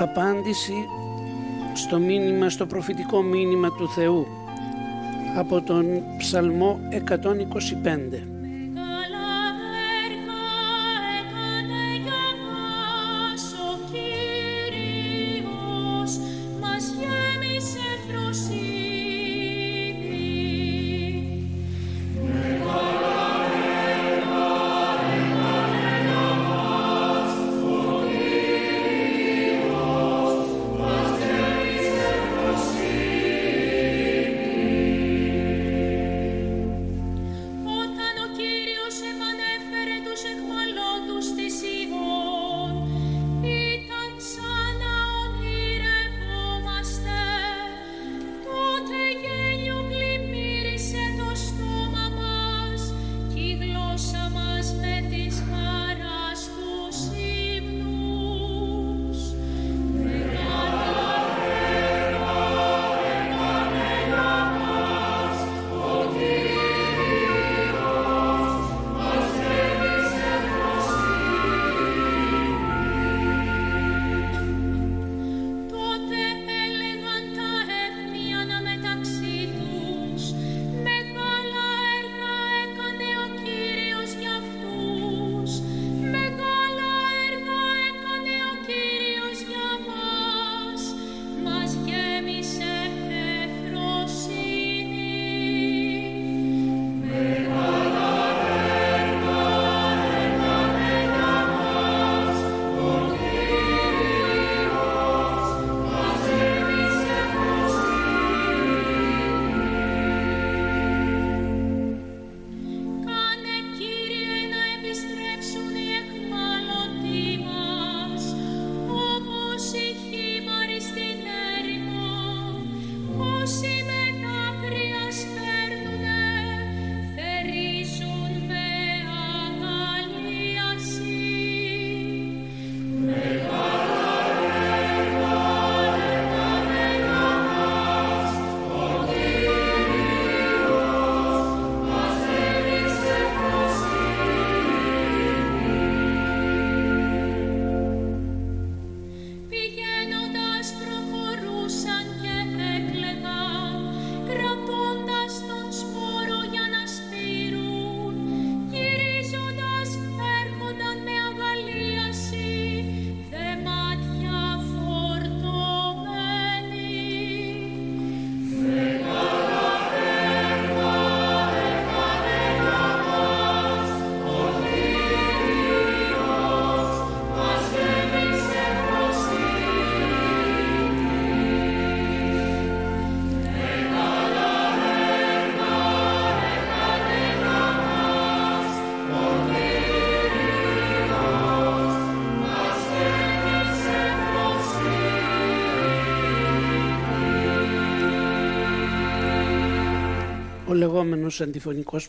Απάντηση στο μήνυμα, στο προφητικό μήνυμα του Θεού από τον Ψαλμό 125. Λεγόμενος αντιφωνικός